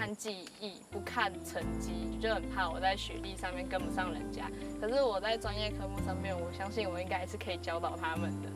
看记忆，不看成绩，就很怕我在学历上面跟不上人家。可是我在专业科目上面，我相信我应该是可以教导他们的。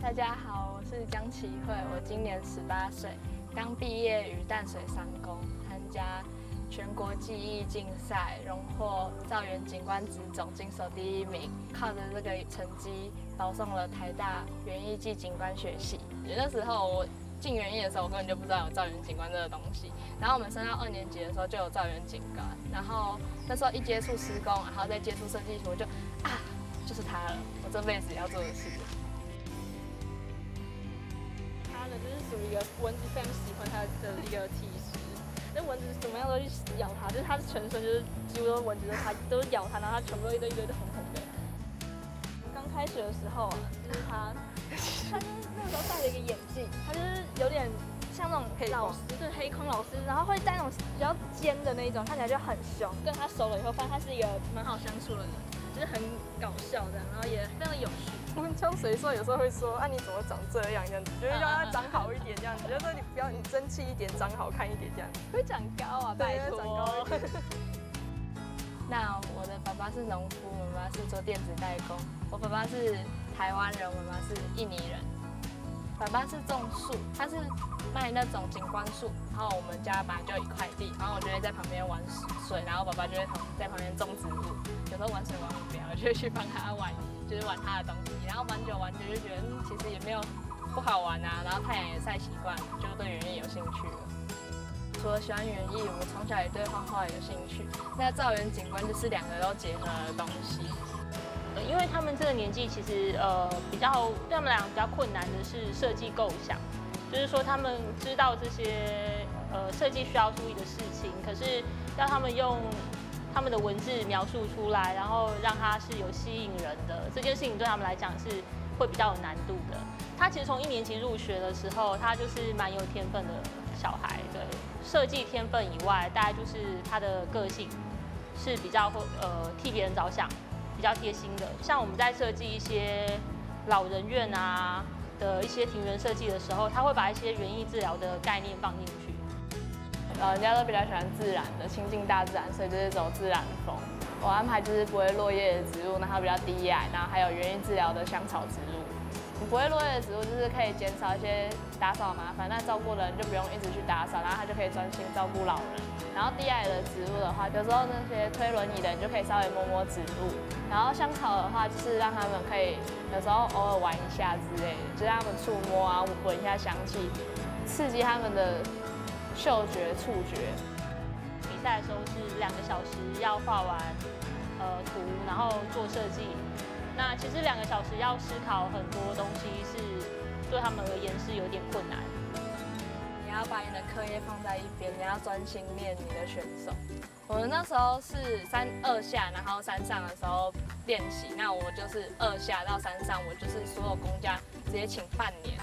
大家好，我是江启慧，我今年十八岁，刚毕业于淡水商工，参加全国技艺竞赛，荣获造园景观职总金手第一名，靠着这个成绩保送了台大园艺暨景观学系。那时候我进园艺的时候，我根本就不知道有造园景观这个东西。然后我们升到二年级的时候就有造园景观，然后那时候一接触施工，然后再接触设计图，我就啊，就是它了，我这辈子要做的事。它呢，就是属于一个蚊子非常喜欢它的一个体质。那蚊子怎么样都去咬它，就是它的全身就是几乎都蚊子都它都咬它，然后它全部都一堆一堆的红红的。刚开始的时候啊，就是它，它就是那个时候戴了一个眼镜，它就是有点像那种老师，就是黑框老师，然后会戴那种比较尖的那一种，看起来就很凶。跟它熟了以后，发现它是一个蛮好相处的人，就是很搞笑趣。我们教水硕有时候会说，啊你怎么长这样这样子，就是要它长好一点这样子，就说你不要你争气一点，长好看一点这样。会长高啊，拜对，托。长高一点。那我的爸爸是农夫，妈妈是做电子代工。我爸爸是台湾人，我妈是印尼人。爸爸是种树，他是卖那种景观树。然后我们家本来就有一块地，然后我就会在旁边玩水，然后爸爸就会在旁边种植物。有时候玩水玩无聊，就会去帮他玩，就是玩他的东西。然后玩久玩久就觉得，其实也没有不好玩啊。然后太阳也晒习惯，就对园艺有兴趣了。除了喜欢园艺，我从小也对画画有兴趣。那造园景观就是两个都结合的东西。因为他们这个年纪，其实呃比较对他们来讲比较困难的是设计构想，就是说他们知道这些呃设计需要注意的事情，可是要他们用他们的文字描述出来，然后让它是有吸引人的这件事情，对他们来讲是会比较有难度的。他其实从一年级入学的时候，他就是蛮有天分的小孩，对设计天分以外，大概就是他的个性是比较会呃替别人着想。比较贴心的，像我们在设计一些老人院啊的一些庭园设计的时候，他会把一些园艺治疗的概念放进去。呃，人家都比较喜欢自然的，亲近大自然，所以就是走自然风。我安排就是不会落叶的植物，那它比较低矮，然后还有园艺治疗的香草植物。你不会落叶的植物，就是可以减少一些打扫麻烦，那照顾的人就不用一直去打扫，然后他就可以专心照顾老人。然后低矮的植物的话，有时候那些推轮椅的人就可以稍微摸摸植物。然后香草的话，就是让他们可以有时候偶尔玩一下之类的，就让他们触摸啊，闻一下香气，刺激他们的嗅觉、触觉。比赛的时候是两个小时要画完呃图，然后做设计。那其实两个小时要思考很多东西，是对他们而言是有点困难。你要把你的课业放在一边，你要专心练你的选手。我们那时候是三二下，然后三上的时候练习。那我就是二下到三上，我就是所有公家直接请半年，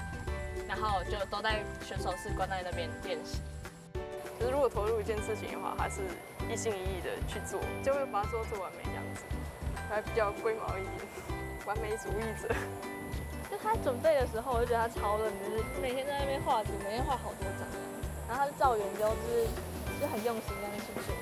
然后就都在选手室关在那边练习。就是如果投入一件事情的话，还是一心一意的去做，就会把它做做完美这样子，还比较龟毛一点，完美主义者。就他准备的时候，我就觉得他超认真，就是每天在那边画图，每天画好多张。然后他是造园之后，就是就很用心这样去做。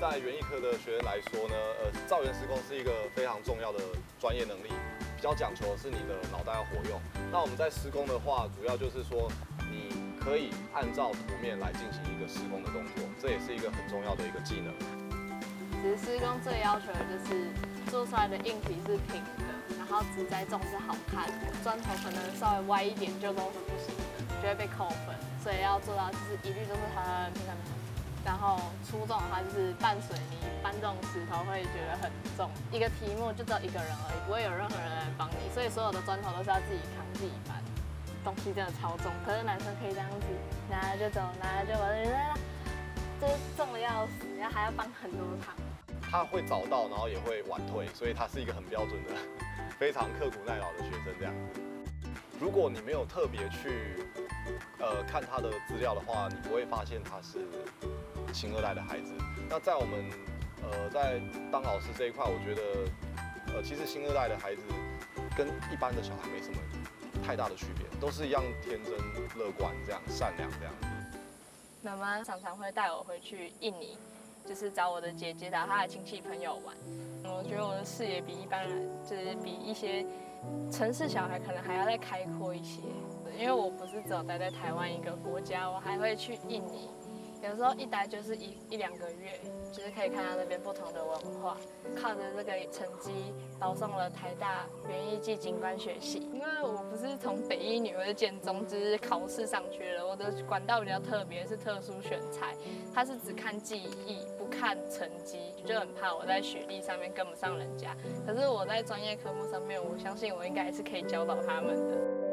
在园艺科的学员来说呢，呃，造园施工是一个非常重要的专业能力，比较讲求的是你的脑袋要活用。那我们在施工的话，主要就是说你可以按照图面来进行一个施工的动作，这也是一个很重要的一个技能。其实施工最要求的就是做出来的硬体是平的，然后植栽种是好看的，砖头可能稍微歪一点就都是不行的，就会被扣分。所以要做到就是一律都是很平常平。然后出重的话就是搬水泥、搬这种石头会觉得很重。一个题目就只有一个人而已，不会有任何人来帮你，所以所有的砖头都是要自己扛、自己搬。东西真的超重，可是男生可以这样子拿了就走，拿了就完了，就是重的要死，然后还要搬很多趟。他会早到，然后也会晚退，所以他是一个很标准的、非常刻苦耐劳的学生这样子。如果你没有特别去呃看他的资料的话，你不会发现他是新二代的孩子。那在我们呃，在当老师这一块，我觉得，呃，其实新二代的孩子跟一般的小孩没什么太大的区别，都是一样天真、乐观这样，善良这样。妈妈常常会带我回去印尼，就是找我的姐姐找她的亲戚朋友玩。我觉得我的视野比一般人，就是比一些城市小孩可能还要再开阔一些，因为我不是只有待在台湾一个国家，我还会去印尼。有时候一待就是一一两个月，就是可以看到那边不同的文化。靠着这个成绩保送了台大园艺暨景观学系，因为我不是从北一女或者建中，只是考试上去了。我的管道比较特别，是特殊选材，它是只看记忆不看成绩，就很怕我在学历上面跟不上人家。可是我在专业科目上面，我相信我应该是可以教导他们的。